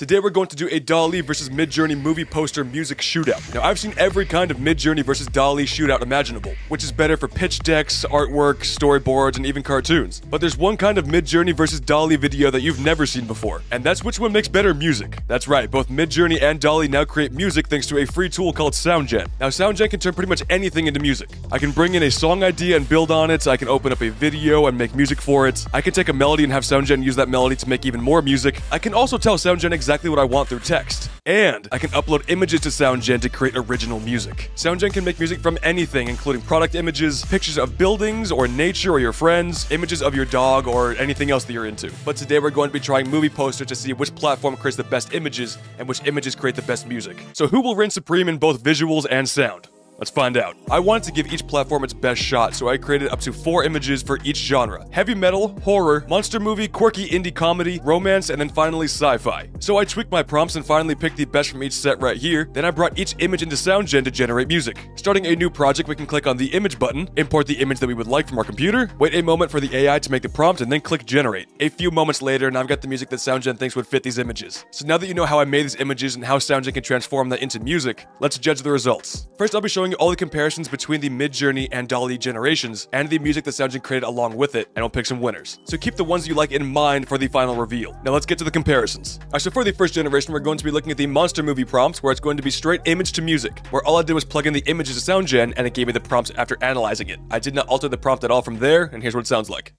Today we're going to do a DALL-E versus Midjourney movie poster music shootout. Now I've seen every kind of Midjourney versus DALL-E shootout imaginable, which is better for pitch decks, artwork, storyboards, and even cartoons. But there's one kind of Midjourney versus DALL-E video that you've never seen before, and that's which one makes better music. That's right, both Midjourney and DALL-E now create music thanks to a free tool called SoundGen. Now SoundGen can turn pretty much anything into music. I can bring in a song idea and build on it, I can open up a video and make music for it, I can take a melody and have SoundGen use that melody to make even more music, I can also tell SoundGen exactly what I want through text. And I can upload images to SoundGen to create original music. SoundGen can make music from anything, including product images, pictures of buildings or nature or your friends, images of your dog, or anything else that you're into. But today we're going to be trying movie posters to see which platform creates the best images and which images create the best music. So who will reign supreme in both visuals and sound? Let's find out. I wanted to give each platform its best shot, so I created up to four images for each genre. Heavy metal, horror, monster movie, quirky indie comedy, romance, and then finally sci-fi. So I tweaked my prompts and finally picked the best from each set right here, then I brought each image into SoundGen to generate music. Starting a new project, we can click on the image button, import the image that we would like from our computer, wait a moment for the AI to make the prompt, and then click generate. A few moments later, and I've got the music that SoundGen thinks would fit these images. So now that you know how I made these images and how SoundGen can transform that into music, let's judge the results. First, I'll be showing all the comparisons between the Midjourney and DALL-E generations, and the music that SoundGen created along with it, and we'll pick some winners. So keep the ones you like in mind for the final reveal. Now let's get to the comparisons. Alright, so for the first generation, we're going to be looking at the monster movie prompts, where it's going to be straight image to music, where all I did was plug in the images to SoundGen, and it gave me the prompts after analyzing it. I did not alter the prompt at all from there, and here's what it sounds like.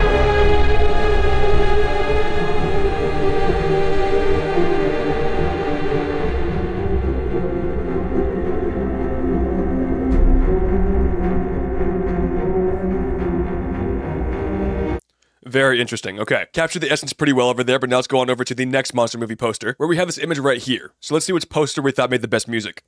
Very interesting. Okay. Captured the essence pretty well over there, but now let's go on over to the next monster movie poster, where we have this image right here. So let's see which poster we thought made the best music.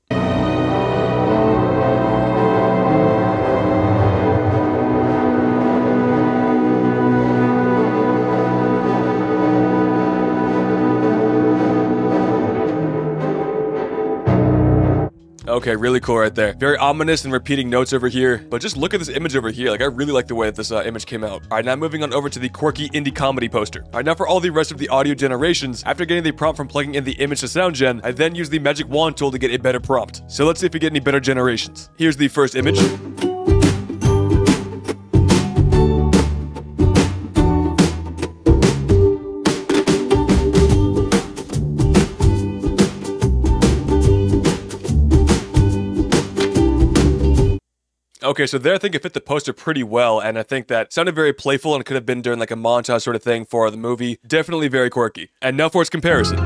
Okay, really cool right there. Very ominous and repeating notes over here. But just look at this image over here. Like, I really like the way that this uh, image came out. All right, now moving on over to the quirky indie comedy poster. All right, now for all the rest of the audio generations, after getting the prompt from plugging in the image to SoundGen, I then use the magic wand tool to get a better prompt. So let's see if we get any better generations. Here's the first image. Okay, so there I think it fit the poster pretty well, and I think that sounded very playful and could have been during like a montage sort of thing for the movie. Definitely very quirky. And now for its comparison.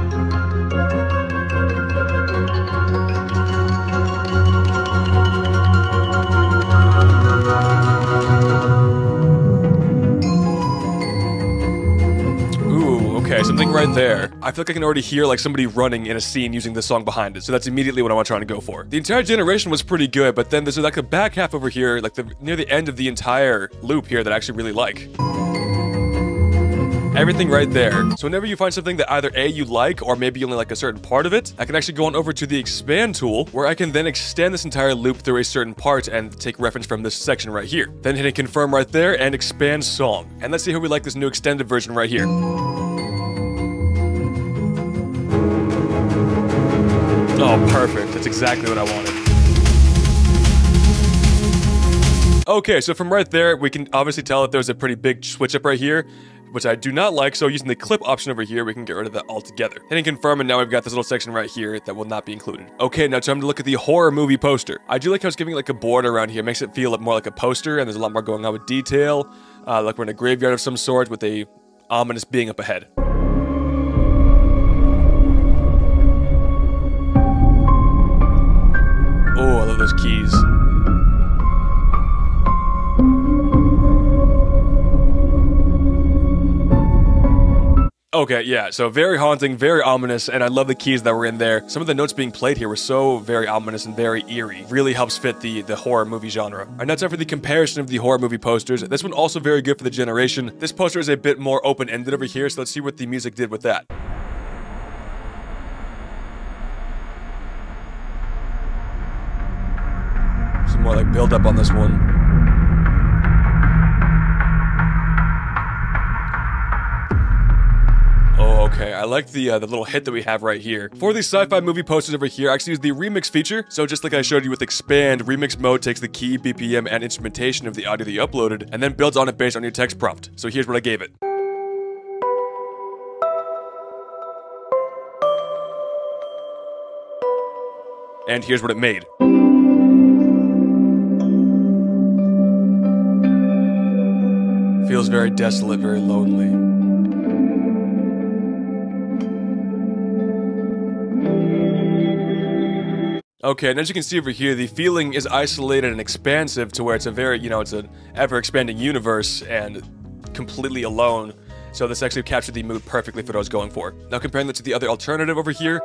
Ooh, okay, something right there. I feel like I can already hear like somebody running in a scene using this song behind it, so that's immediately what I want trying to go for. The entire generation was pretty good, but then there's like a back half over here, like the near the end of the entire loop here that I actually really like. Everything right there. So whenever you find something that either A, you like, or maybe you only like a certain part of it, I can actually go on over to the expand tool, where I can then extend this entire loop through a certain part and take reference from this section right here. Then hitting confirm right there and expand song. And let's see how we like this new extended version right here. Oh, perfect. That's exactly what I wanted. Okay, so from right there, we can obviously tell that there's a pretty big switch up right here, which I do not like, so using the clip option over here, we can get rid of that altogether. Hitting confirm, and now we've got this little section right here that will not be included. Okay, now time to look at the horror movie poster. I do like how it's giving like a border around here, it makes it feel more like a poster, and there's a lot more going on with detail, uh, like we're in a graveyard of some sort with a ominous being up ahead. I those keys. Okay, yeah, so very haunting, very ominous, and I love the keys that were in there. Some of the notes being played here were so very ominous and very eerie. Really helps fit the, the horror movie genre. Alright, now time for the comparison of the horror movie posters. This one also very good for the generation. This poster is a bit more open-ended over here, so let's see what the music did with that. Some more like build up on this one. Oh, okay, I like the uh, the little hit that we have right here. For these sci-fi movie posters over here, I actually use the remix feature. So just like I showed you with expand, remix mode takes the key, BPM, and instrumentation of the audio that you uploaded, and then builds on it based on your text prompt. So here's what I gave it. And here's what it made. Feels very desolate, very lonely. Okay, and as you can see over here, the feeling is isolated and expansive to where it's a very, you know, it's an ever-expanding universe and completely alone. So this actually captured the mood perfectly for what I was going for. Now comparing that to the other alternative over here,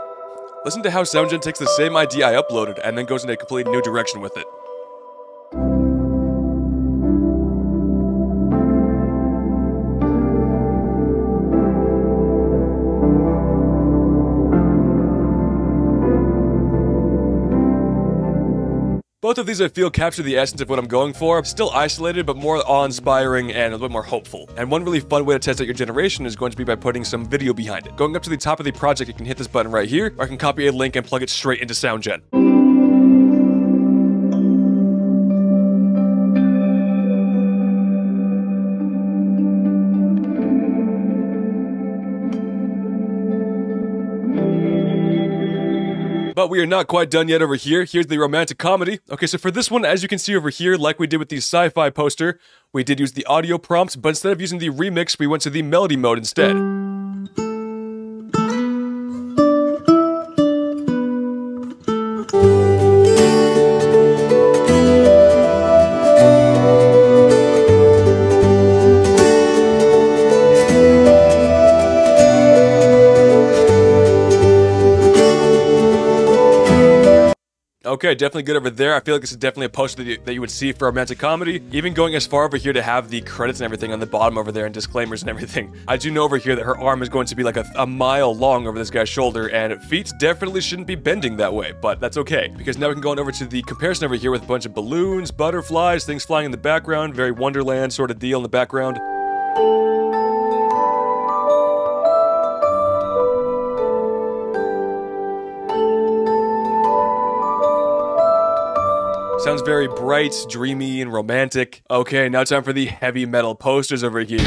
listen to how SoundGen takes the same idea I uploaded and then goes in a completely new direction with it. Both of these I feel capture the essence of what I'm going for. Still isolated, but more awe-inspiring and a little bit more hopeful. And one really fun way to test out your generation is going to be by putting some video behind it. Going up to the top of the project, you can hit this button right here, or I can copy a link and plug it straight into SoundGen. But we are not quite done yet over here. Here's the romantic comedy. Okay, so for this one, as you can see over here, like we did with the sci-fi poster, we did use the audio prompts, but instead of using the remix, we went to the melody mode instead. Okay, definitely good over there. I feel like this is definitely a poster that you, that you, would see for romantic comedy. Even going as far over here to have the credits and everything on the bottom over there and disclaimers and everything. I do know over here that her arm is going to be like a, a mile long over this guy's shoulder and feet definitely shouldn't be bending that way, but that's okay. Because now we can go on over to the comparison over here with a bunch of balloons, butterflies, things flying in the background, very Wonderland sort of deal in the background. Sounds very bright, dreamy, and romantic. Okay, now time for the heavy metal posters over here.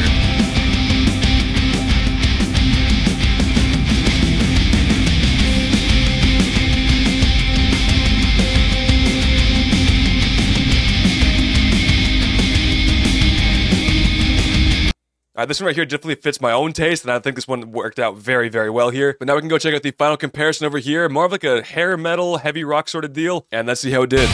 Uh, this one right here definitely fits my own taste, and I think this one worked out very, very well here. But now we can go check out the final comparison over here. More of like a hair metal, heavy rock sort of deal, and let's see how it did.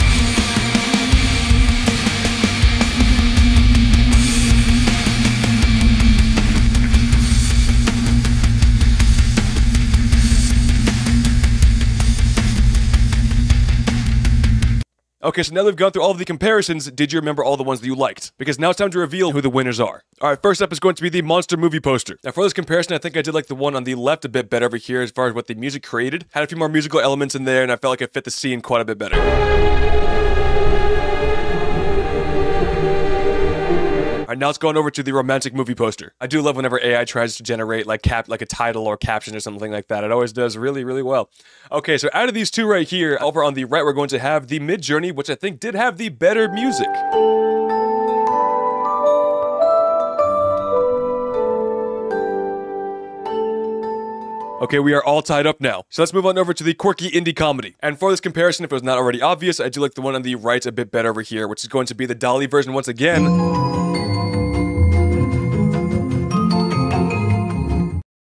Okay, so now that we've gone through all of the comparisons, did you remember all the ones that you liked? Because now it's time to reveal who the winners are. Alright, first up is going to be the Monster movie poster. Now for this comparison, I think I did like the one on the left a bit better over here as far as what the music created. Had a few more musical elements in there, and I felt like it fit the scene quite a bit better. Alright, now let's go on over to the romantic movie poster. I do love whenever AI tries to generate like cap like a title or caption or something like that. It always does really, really well. Okay, so out of these two right here, over on the right, we're going to have the Midjourney, which I think did have the better music. Okay, we are all tied up now. So let's move on over to the quirky indie comedy. And for this comparison, if it was not already obvious, I do like the one on the right a bit better over here, which is going to be the DALL-E version once again.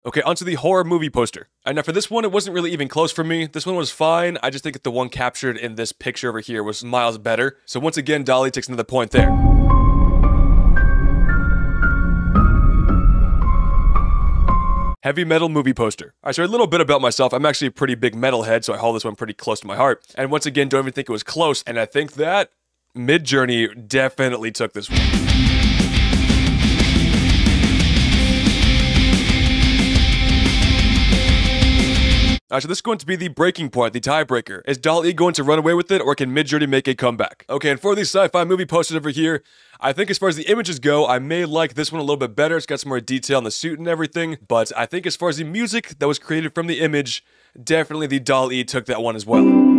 Okay, onto the horror movie poster. And now for this one, it wasn't really even close for me. This one was fine. I just think that the one captured in this picture over here was miles better. So once again, DALL-E takes another point there. Heavy metal movie poster. Alright, so a little bit about myself. I'm actually a pretty big metalhead, so I hold this one pretty close to my heart. And once again, don't even think it was close. And I think that Midjourney definitely took this one. Uh, so this is going to be the breaking point, the tiebreaker. Is DALL-E going to run away with it, or can Midjourney make a comeback? Okay, and for these sci-fi movie posters over here, I think as far as the images go, I may like this one a little bit better. It's got some more detail on the suit and everything. But I think as far as the music that was created from the image, definitely the DALL-E took that one as well.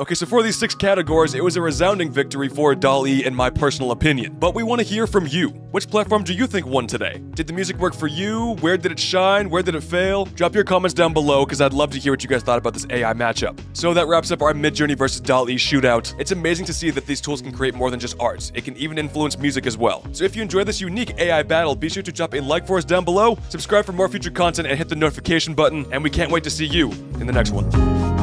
Okay, so for these six categories, it was a resounding victory for DALL-E in my personal opinion. But we want to hear from you. Which platform do you think won today? Did the music work for you? Where did it shine? Where did it fail? Drop your comments down below because I'd love to hear what you guys thought about this AI matchup. So that wraps up our Midjourney versus DALL-E shootout. It's amazing to see that these tools can create more than just art. It can even influence music as well. So if you enjoyed this unique AI battle, be sure to drop a like for us down below, subscribe for more future content, and hit the notification button. And we can't wait to see you in the next one.